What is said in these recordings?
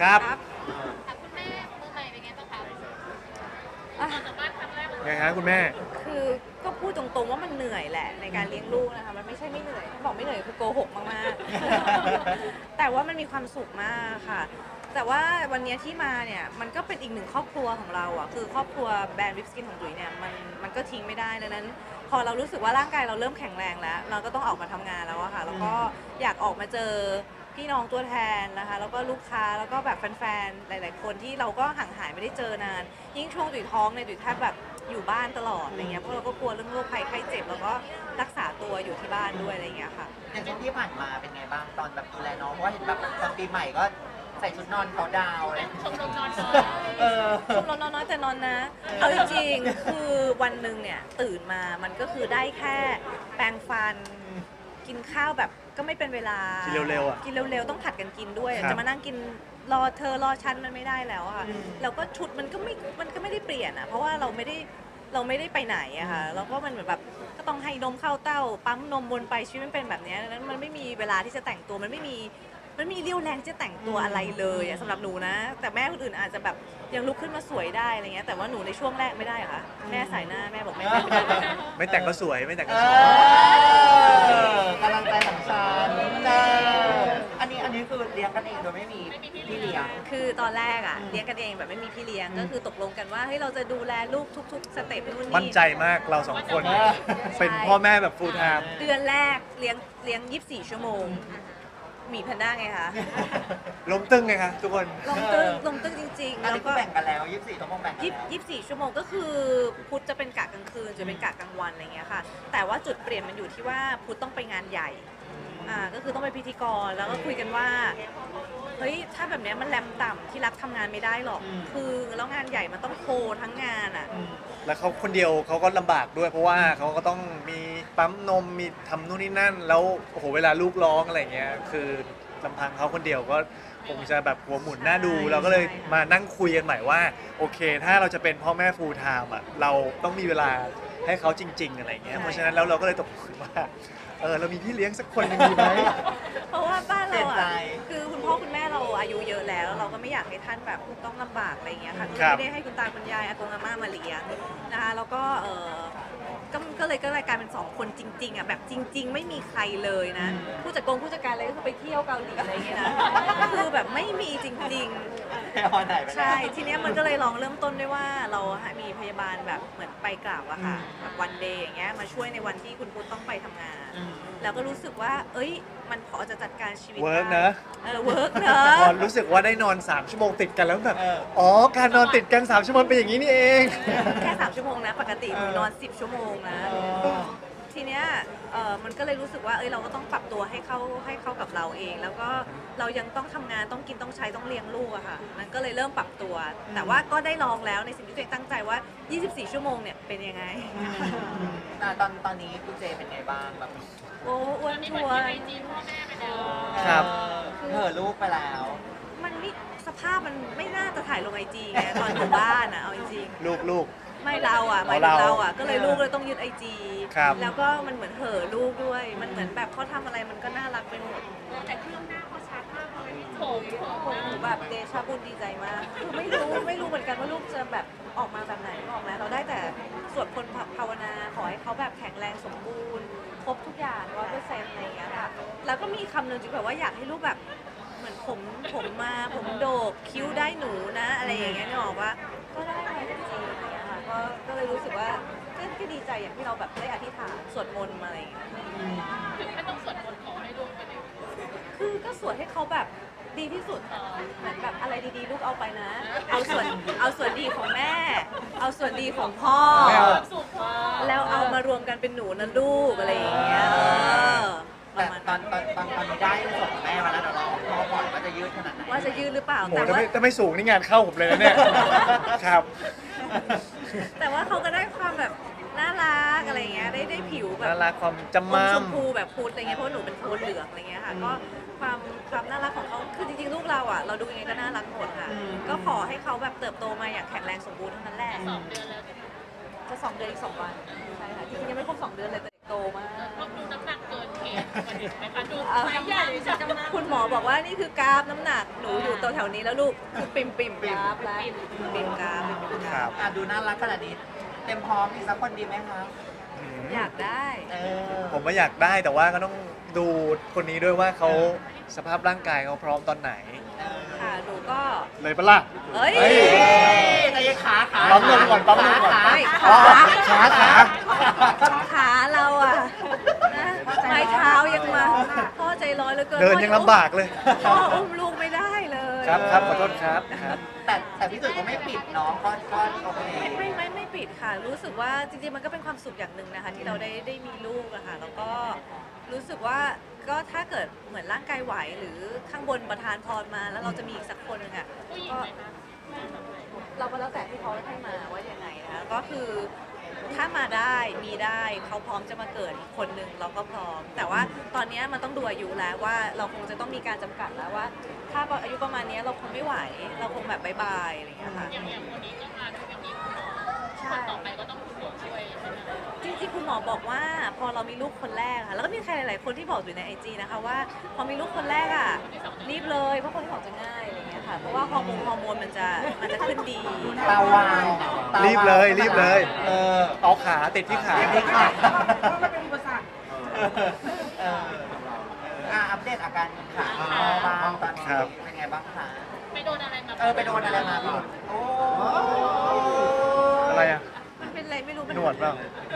ครับถามคุณแม่มือใหม่เป็นไงบ้างคะอะออกจากบ้านครั้งแรกเลยไงฮะคุณแม่ คือก็พูดตรงๆว่ามันเหนื่อยแหละในการเลี้ยงลูกนะคะ มันไม่ใช่ไม่เหนื่อยถ้าบอกไม่เหนื่อยคือโกหกมากๆ แต่ว่ามันมีความสุขมากค่ะ แต่ว่าวันนี้ที่มาเนี่ยมันก็เป็นอีกหนึ่งครอบครัวของเราอะคือครอบครัวแบรนด์วิปสกินของจุ๋ยเนี่ยมันมันก็ทิ้งไม่ได้ดังนั้น พอเรารู้สึกว่าร่างกายเราเริ่มแข็งแรงแล้ว เราก็ต้องออกมาทำงานแล้วอะค่ะ แล้วก็อยากออกมาเจอ พี่น้องตัวแทนนะคะ แล้วก็ลูกค้าแล้วก็แบบแฟนๆ หลาย ๆ คนที่เราก็ห่างหายไม่ได้เจอนาน ยิ่งช่วงจุ๋ยท้องเนี่ยจุ๋ยแทบแบบอยู่บ้านตลอดอะไรเงี้ยเพราะเราก็กลัวเรื่องโรคภัยไข้เจ็บแล้วก็รักษาตัวอยู่ที่บ้านด้วยอะไรเงี้ยค่ะอย่างช่วงที่ผ่านมาเป็นไงบ้างตอนแบบดูแลน้องเพราะว่าเห็นแบบตอนปีใหม่ก็ใส่ชุดนอนเขาดาวน์อะไรอย่างเงี้ยชมรมนอนน้อยเออ ชมรมนอนน้อยแต่นอนนะ เอาจริงๆคือวันหนึ่งเนี่ยตื่นมามันก็คือได้แค่แปรงฟัน กินข้าวแบบก็ไม่เป็นเวลา กิกินเร็วๆอะ กินเร็วๆ ต้องผัดกันกินด้วย ครับจะมานั่งกินรอเธอรอฉันมันไม่ได้แล้วอะค่ะอืมแล้วก็ชุดมันก็ไม่มันก็ไม่ได้เปลี่ยนอะเพราะว่าเราไม่ได้เราไม่ได้ไปไหนอะค่ะแล้วก็มันเหมือนแบบก็ต้องให้นมเข้าเต้า ปั๊มนมวนไปชีวิตมันเป็นแบบเนี้ยดังนั้นมันไม่มีเวลาที่จะแต่งตัวมันไม่มีมันมีเรี่ยวแรงที่จะแต่งตัวอะไรเลยอะสำหรับหนูนะ แต่แม่คนอื่นอาจจะแบบยังลุกขึ้นมาสวยได้อะไรเงี้ยแต่ว่าหนูในช่วงแรกไม่ได้เหรอคะแม่สายหน้าแม่บอกแม่ไม่ได้ ไม่แต่งก็สวยไม่แต่งเอก็สวยอกำลังใจของฉันเอออันนี้อันนี้คือเลี้ยงกันเองโดยไม่มีพี่เลี้ยง คือตอนแรกอะเลี้ยงกันเองแบบไม่มีพี่เลี้ยงก็คือตกลงกันว่าเฮ้ยเราจะดูแลลูกทุก ๆ สเต็ปนู่นนี่ มั่นใจมากเราสองคนเออเป็นพ่อแม่แบบ full time เดือนแรกเลี้ยงเลี้ยง 24 ชั่วโมง หมีแพนด้าไงคะล้มตึ้งไงคะทุกคน ลงตึ้งลงตึ้งจริง ๆ อันแล้วนี้ก็ก็แบ่งกันแล้ว24ชั่วโมงแบ่งกันยี่แล้วยี่สิบสี่ชั่วโมงก็คือพุธจะเป็นกะกลางคืนจะเป็นกะกลางวันอะไรเงี้ยค่ะ แต่ว่าจุดเปลี่ยนมันอยู่ที่ว่าพุธต้องไปงานใหญ่อ่าก็คือต้องไปพิธีกรแล้วก็คุยกันว่าเฮ้ยถ้าแบบเนี้ยมันแรมต่ำที่รักทำงานไม่ได้หรอก คือแล้วงานใหญ่มันต้องโคทั้งงานอะ อืม แล้วเขาคนเดียวเขาก็ลำบากด้วย เพราะว่าเขาก็ต้องมีปั๊มนมมีทำนู่นนี่นั่น แล้วโอ้โหเวลาลูกร้องอะไรเงี้ยคือลำพังเขาคนเดียวก็คงจะแบบหัวหมุนหน้าดูใช่เราก็เลยใช่ มานั่งคุยกันใหม่ว่า โอเค ถ้าเราจะเป็นพ่อแม่ full time อะเราต้องมีเวลาให้เขาจริง ๆ อะไรเงี้ยเพราะฉะนั้นแล้วเราก็เลยตกลงว่าเออเรามีพี่เลี้ยงสักคนหนึงดีไหม เพราะว่าบ้านเราเปลี่ยนใจ อะคือคุณพ่อคุณแม่เราอายุเยอะแล้ว เราก็ไม่อยากให้ท่านแบบต้องลำบากอะไรอย่างเงี้ย ค่ะก็ครับ ไม่ได้ให้คุณตาคุณยายอากงอาม่ามาเลี้ยงนะคะแล้วก็เออก็ก็เลยก็เลยกลายเป็นสองคนจริงๆอะแบบจริง ๆ ไม่มีใครเลยนะ ผู้จัดกงผู้จัดการอะไรก็คือไปเที่ยวเกาหลีอะไรอย่างเงี้ยนะคือแบบไม่มีจริงๆให้ ออนไหนไปแล้ว ใช่ ทีเนี้ยมันก็เลยลองเริ่มต้นด้วยว่าเรามีพยาบาลแบบเหมือนไปกล่าวอะค่ะแบบ one day อย่างเงี้ยมาช่วยในวันที่คุณพุฒต้องไปทำงาน อืม แล้วก็รู้สึกว่า เอ้ย มันพอจะจัดการชีวิต work ได้นะเออ work เนอะพอรู้สึกว่าได้นอน 3 ชั่วโมงติดกันแล้วแบบเออ อ๋อการนอนติดกัน 3 ชั่วโมงเป็นอย่างนี้นี่เอง แค่สามชั่วโมงนะ ปกติหนูนอนสิบชั่วโมงนะ เออ ทีเนี้ยเออมันก็เลยรู้สึกว่าเอ้ยเราก็ต้องปรับตัวให้เข้าให้เข้ากับเราเอง แล้วก็เรายังต้องทำงานต้องกินต้องใช้ต้องเลี้ยงลูกอะค่ะมันก็เลยเริ่มปรับตัว แต่ว่าก็ได้ลองแล้วในสิ่งที่ตัวเองตั้งใจว่า 24 ชั่วโมงเนี่ยเป็นยังไง อะตอนตอนนี้คุณเจเป็นไงบ้างแบบโอ้อ้วตอนนนี้ทเหมือนวมีนไอจีพ่อแม่ไปแล้วครับเออเหอะลูกไปแล้ว มันไม่สภาพมันไม่น่าจะถ่ายลงไอจีไงตอนอยู่บ้านอะเอาจริงลูกลูกๆ ไม่เราอะหมายเอาถึงเราเราอะก็เลยลูกเลยต้องยึดไอจีครับ แล้วก็มันเหมือนเห่อะลูกด้วย มันเหมือนแบบเขาทำอะไรมันก็น่ารักไปหมดแต่เครื่องหน้าเขาชัดมากเลยโถมโถมผมหนูแบบเดชาบุญดีใจมากคือไม่รู้ไม่รู้เหมือนกันว่าลูกจะแบบออกมาแบบไหนออกมาเราได้แต่สวดคนต์ภาวนาขอให้เขาแบบแข็งแรงสมบูรณ์ครบทุกอย่างร้อยเปอร์เซ็นต์อะไรอย่างเงี้ยค่ะแล้วก็มีคำหนึ่งจุ๊บแบบว่าอยากให้ลูกแบบ เหมือนผมผมมาผมโดกคิ้วได้หนูนะ อะไรอย่างเงี้ยนึกออกว่าก็ได้ รู้สึกว่าก็ก็ดีใจอย่างที่เราแบบได้อธิษฐานสวดมนต์มาอะไรอย่างเงี้ยถึงไม่ต้องสวดมนต์ขอให้ลูกไปเลยคือก็สวดให้เขาแบบดีที่สุดเหมือนแบบอะไรดีๆ ลูกเอาไปนะ เอาส่วนเอาส่วนดีของแม่ เอาส่วนดีของพ่อ ไม่เอาสูตรพ่อแล้วเอามารวมกันเป็นหนูนะลูกอะไรอย่างเงี้ยเออปแต่ระมาณตอนตอนตอนตอนนี้ได้ส่งแม่มาแล้วเดี๋ยวเรารอก่อนว่าจะยืดขนาดไหนว่าจะยืดหรือเปล่าโหแต่ถ้าว่า ไม่ถ้าไม่สูงนี่งานเข้าผมเลยนะเนี่ย ครับ แต่ว่าเขาก็ได้ความแบบน่ารักอะไรเงี้ยได้ได้ผิวแบบน่ารักความจำอมม่ชมพูแบบพุดอะไรเงี้ยเพราะหนูเป็นโทนเหลืองอะไรเงี้ยค่ะก็ความความน่ารักของเขาคือจริงๆลูกเราอะเราดูยังไงก็น่ารักหมดค่ะก็ขอให้เขาแบบเติบโตมาอย่างแข็งแรงสมบูรณ์เท่านั้นแหละสองเดือนแล้วจะสองเดือนอีกสองวันใช่ค่ะจริงๆยังไม่ครบสองเดือนเลยแต่เด็กโตมาก ต้องดูน้ำหนักเกินเกณฑ์วันนี้ไหมคะดูเอาไซส์ใหญ่จังคุณหมอบอกว่านี่คือกราฟน้ำหนักหนูอยู่ตัวแถวนี้แล้วลูกคือปริ่มปริ่มกราฟแล้วปริ่มกราฟปริ่มกครัราฟอะดูน่ารักขนาดนี้ เต็มพร้อมอีกสักคนดีไหมคะอืมอยากได้เออผมว่าอยากได้แต่ว่าก็ต้องดูคนนี้ด้วยว่าเขาสภาพร่างกายเขาพร้อมตอนไหน เออค่ะหนูก็ เลยปะล่ะ เอ้ย เฮ้ยเอ้ยใจเย็นขาขาปั๊มนมก่อนปั๊มนมก่อน ขาไม่ขาขาขา ขา ขาเราอะนะไม้เท้ายังมาพ่อใจ ร้อยเหลือเกินเดินยังลำบากเลย พ่ออุ้มลูกไม่ได้เลยครับครับขอโทษครับครับ แต่แต่พี่จุ๋ยก็ไม่ปิดน้องก็ก็โอเคไม่ไม่ไม่ปิดค่ะ รู้สึกว่าจริงๆมันก็เป็นความสุขอย่างหนึ่งนะคะ ที่เราได้ได้มีลูกอะค่ะแล้วก็รู้สึกว่าก็ถ้าเกิดเหมือนร่างกายไหวหรือข้างบนประทานพรมา แล้วเราจะมีอีกสักคนหนึงอะผู้หญิงก็ไหมคะเราก็แล้วแต่ที่เขาให้มาว่ายังไงนะคะก็คือ ถ้ามาได้มีได้เขาพร้อมจะมาเกิดอีกคนนึงเราก็พร้อม แต่ว่าตอนเนี้ยมันต้องดูอายุแล้วว่าเราคงจะต้องมีการจำกัดแล้วว่า ถ้าอายุประมาณเนี้ยเราคงไม่ไหว เราคงแบบบายๆอะไรอย่างเงี้ยค่ะอย่างอย่างคนนี้ก็มาด้วยวิธีคุณหมอใช่คนต่อไปก็ต้องคุณหมอช่วยใช่ไหมคะจริงๆคุณหมอบอกว่าพอเรามีลูกคนแรกค่ะแล้วก็มีใครหลายๆคนที่บอกอยู่ในไอจีนะคะว่า พอมีลูกคนแรกอะรีบเลยเพราะคนที่สองจะง่ายอะไรอย่างเงี้ย ค่ะ เพราะว่าฮอร์โมนฮอร์โมนมันจะมันจะขึ้นดี ตาวาวตาวาวรีบเลยรีบเลย เออเอาขาติดที่ขาเรียบร้อยค่ะเอออะอัปเดตอาการขาพ่อบ้างตอนนี้ครับ เป็นไงบ้างคะไปโดนอะไรมาเออไปโดนอะไรมาพี่โอ้อะไรอะ มันเป็นอะไรไม่รู้ มันหนวดเปล่า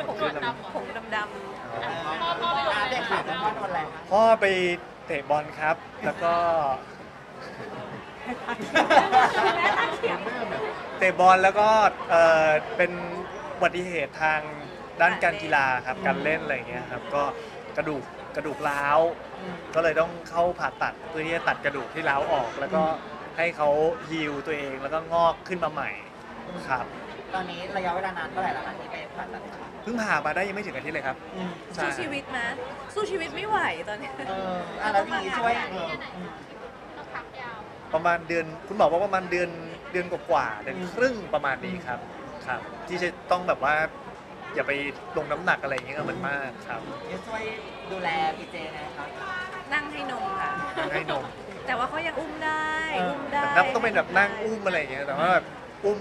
ผงดำๆผงดำพ่อพ่อไปโดนอัอะปไรเดตมาขาคุณพ่อโดนอะไรคะพ่อไปเตะบอลครับ แล้วก็ เตะบอลแล้วก็เอ่อเป็นอุบัติเหตุทางด้านการกีฬาครับการเล่นอะไรอย่างเงี้ยครับก็กระดูกกระดูกร้าวอืมก็เลยต้องเข้าผ่าตัดเพื่อที่จะตัดกระดูกที่ร้าวออก แล้วก็ให้เขาฮีลตัวเองแล้วก็งอกขึ้นมาใหม่ครับ ตอนนี้ระยะเวลานานเท่าไหร่แล้วคะที่ไปผ่าตัดขาเพิ่งผ่ามาได้ยังไม่ถึงอาทิตย์เลยครับอืมๆสู้ชีวิตนะ สู้ชีวิตไม่ไหวตอนเนี้ย เอออะแล้วดีช่วยเออ ประมาณเดือน คุณหมอบอกว่าประมาณเดือนเดือนกว่าๆเดือนครึ่งประมาณนี้ครับครับ ที่จะต้องแบบว่า อย่าไปลงน้ำหนักอะไรอย่างเงี้ยกับมันมากครับจะช่วยดูแลพี่เจไงครับนั่งให้นมค่ะ ให้นมแต่ว่าเขายังอุ้มได้เอออุ้มได้นับต้องเป็นแบบนั่งอุ้มอะไรอย่างเงี้ยแต่ว่าแบบอุ้ม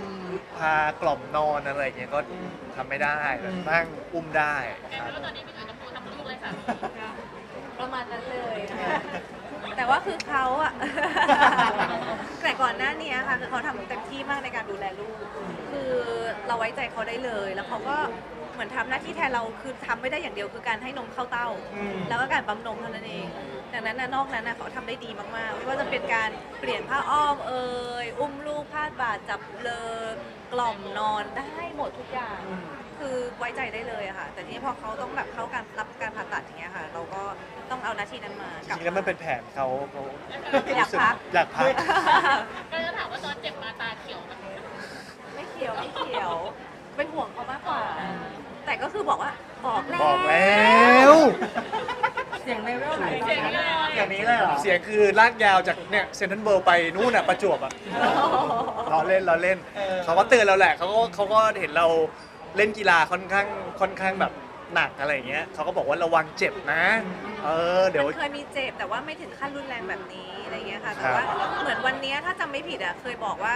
พากล่อมนอนอะไรอย่างเงี้ยก็ทำไม่ได้แต่นั่งอุ้มได้แกครับว่าตอนนี้พี่จุ๋ยต้องดูทำลูกเลยค่ะ ประมาณนั้นเลยนะคะ แต่ว่าคือเขาอะแต่ก่อนหน้านี้ค่ะคือเขาทำเต็มที่มากในการดูแลลูก คือเราไว้ใจเขาได้เลย แล้วเขาก็เหมือนทำหน้าที่แทนเราคือทำไม่ได้อย่างเดียวคือการให้นมเข้าเต้า อืม แล้วก็การปั๊มนมเท่านั้นเอง ดังนั้นนะนอกนั้นนะเขาทำได้ดีมากๆ ไม่ว่าจะเป็นการเปลี่ยนผ้าอ้อมเอ่ยอุ้มลูกพาดบ่าจับเลอกล่อมนอนได้หมดทุกอย่างอืมคือไว้ใจได้เลยอะค่ะ แต่ทีนี้พอเขาต้องแบบเข้าการรับการผ่าตัดอย่างเงี้ยค่ะ เราก็ต้อง เอาหน้าที่นั้นมาจริงๆแล้วมันเป็นแผนเขาเขาอยากพัก อยากพัก ก็จะถามว่าตอนเจ็บมาตาเขียวไหมไม่เขียวไม่เขียว เป็นห่วงเขามากกว่า แต่ก็คือบอกว่าบอกแล้วบอกแล้วเสียงเลเวลไหนเสียงเลยเสียงนี้เลยเหรอเสียงคือลากยาวจากเนี่ยเซนทรัลเวิลด์ไปนู่นอะประจวบอะเราเล่นเราเล่นเออเขาก็เตือนเราแหละเขาก็เขาก็เห็นเราเล่นกีฬาค่อนข้างค่อนข้างแบบ หนักอะไรอย่างเงี้ยเขาก็บอกว่าระวังเจ็บนะ เออเดี๋ยว มันเคยมีเจ็บแต่ว่าไม่ถึงขั้นรุนแรงแบบนี้อะไรเงี้ยค่ะครัแต่บว่าเหมือนวันเนี้ยถ้าจำไม่ผิดอะเคยบอกว่า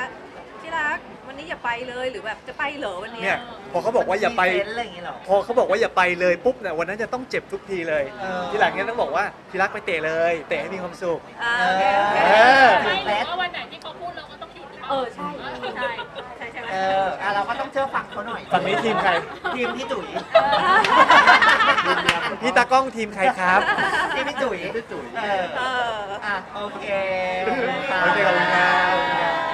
ที่รักวันนี้อย่าไปเลยหรือแบบจะไปเหรอวันเนี้เนี่ยยพอเขาบอกว่าอย่าไป มีเซนส์อะไรอย่างเงี้ยเหรอ พอเขาบอกว่าอย่าไปเลยปุ๊บเนี่ยวันนั้นจะต้องเจ็บทุกทีเลย เออ ทีหลังเนี่ยต้องบอกว่าพี่รักไปเตะเลยเตะให้มีความสุข อ่าโอเคโอเคเออ ไม่หรือว่าวันไหนที่เขาพูดเราก็ต้องหยุดหรือเปล่า เออใช่ใช่ ฝั่งนี้ทีมใคร ทีมพี่จุ๋ยพี่ตากล้องทีมใครครับ ทีมพี่จุ๋ยพี่จุ๋ยเออเอออะโอเค โอเคขอบคุณครับ